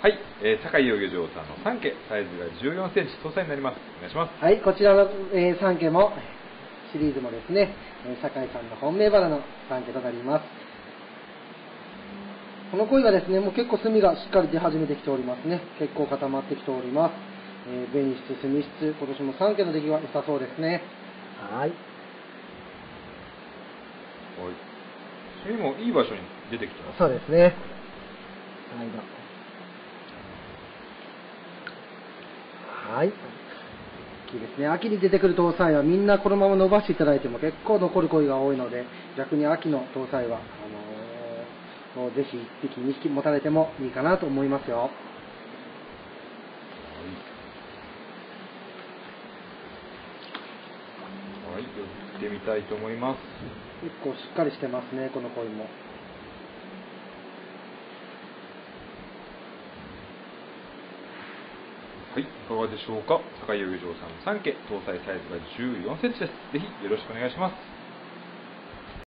はい、えー、酒井遊漁場さんの3家、サイズが14センチ、搭載になります。お願いします。はい、こちらの、え3家も、シリーズもですね、えー酒井さんの本命バラの3家となります。この鯉がですね、もう結構炭がしっかり出始めてきておりますね。結構固まってきております。えー、紅質、炭質、今年も3家の出来は良さそうですね。はい。はい。それもいい場所に出てきてます。そうですね。はい、どうはい。いいですね。秋に出てくる搭載はみんなこのまま伸ばしていただいても結構残る鯉が多いので、逆に秋の搭載は、あのーぜひ1匹2匹持たれてもいいかなと思いますよ。はい、寄ってみたいと思います。結構しっかりしてますね、この鯉も。はい、いかがでしょうか？酒井遊漁場さんの3家、搭載サイズが14センチです。ぜひよろしくお願いします。